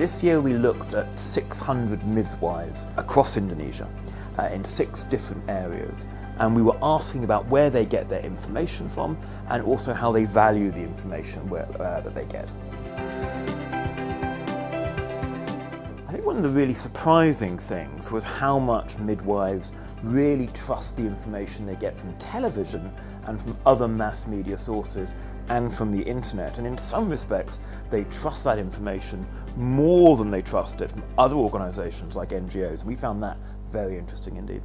This year we looked at 600 midwives across Indonesia uh, in six different areas and we were asking about where they get their information from and also how they value the information where, uh, that they get. I think one of the really surprising things was how much midwives really trust the information they get from television and from other mass media sources and from the internet. And in some respects, they trust that information more than they trust it from other organizations like NGOs. We found that very interesting indeed.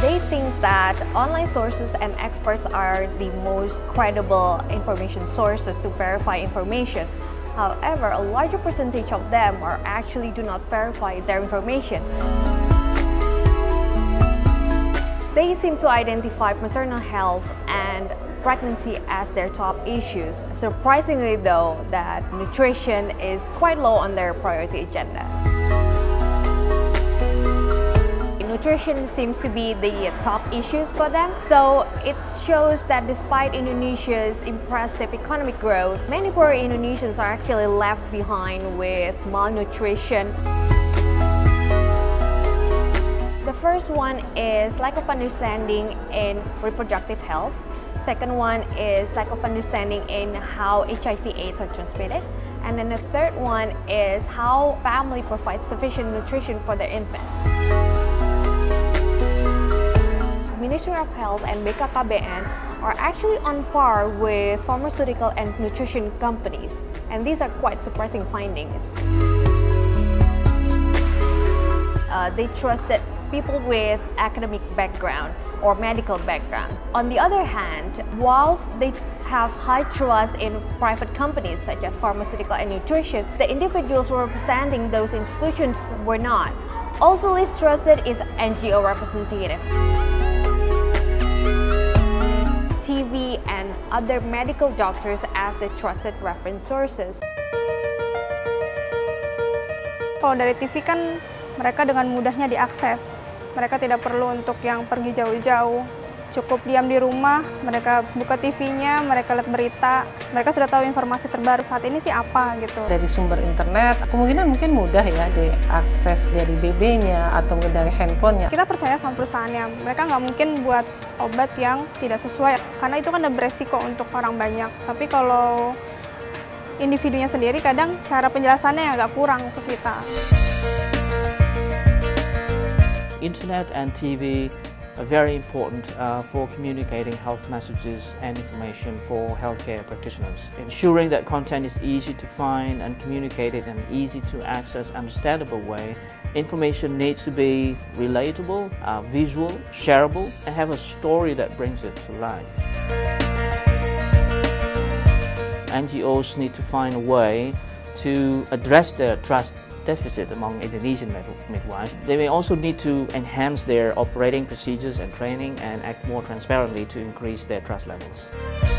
They think that online sources and experts are the most credible information sources to verify information. However, a larger percentage of them are actually do not verify their information. They seem to identify maternal health and pregnancy as their top issues. Surprisingly though, that nutrition is quite low on their priority agenda. Nutrition seems to be the top issues for them. So it shows that despite Indonesia's impressive economic growth, many poor Indonesians are actually left behind with malnutrition. First one is lack of understanding in reproductive health. Second one is lack of understanding in how HIV AIDS are transmitted. And then the third one is how family provides sufficient nutrition for their infants. Ministry of Health and BKKBN are actually on par with pharmaceutical and nutrition companies. And these are quite surprising findings. Uh, they trusted people with academic background or medical background. On the other hand, while they have high trust in private companies such as pharmaceutical and nutrition, the individuals representing those institutions were not. Also least trusted is NGO representative. TV and other medical doctors as the trusted reference sources. Kalau dari TV kan mereka dengan mudahnya diakses. Mereka tidak perlu untuk yang pergi jauh-jauh. Cukup diam di rumah, mereka buka TV-nya, mereka lihat berita, mereka sudah tahu informasi terbaru saat ini sih apa gitu. Dari sumber internet, kemungkinan mungkin mudah ya diakses dari BB-nya atau dari handphonenya. Kita percaya sama perusahaannya, mereka nggak mungkin buat obat yang tidak sesuai, karena itu kan ada beresiko untuk orang banyak. Tapi kalau individunya sendiri kadang cara penjelasannya yang agak kurang ke kita. Internet and TV are very important uh, for communicating health messages and information for healthcare practitioners. Ensuring that content is easy to find and communicated in an easy to access, understandable way, information needs to be relatable, uh, visual, shareable, and have a story that brings it to life. NGOs need to find a way to address their trust deficit among Indonesian midwives. They may also need to enhance their operating procedures and training and act more transparently to increase their trust levels.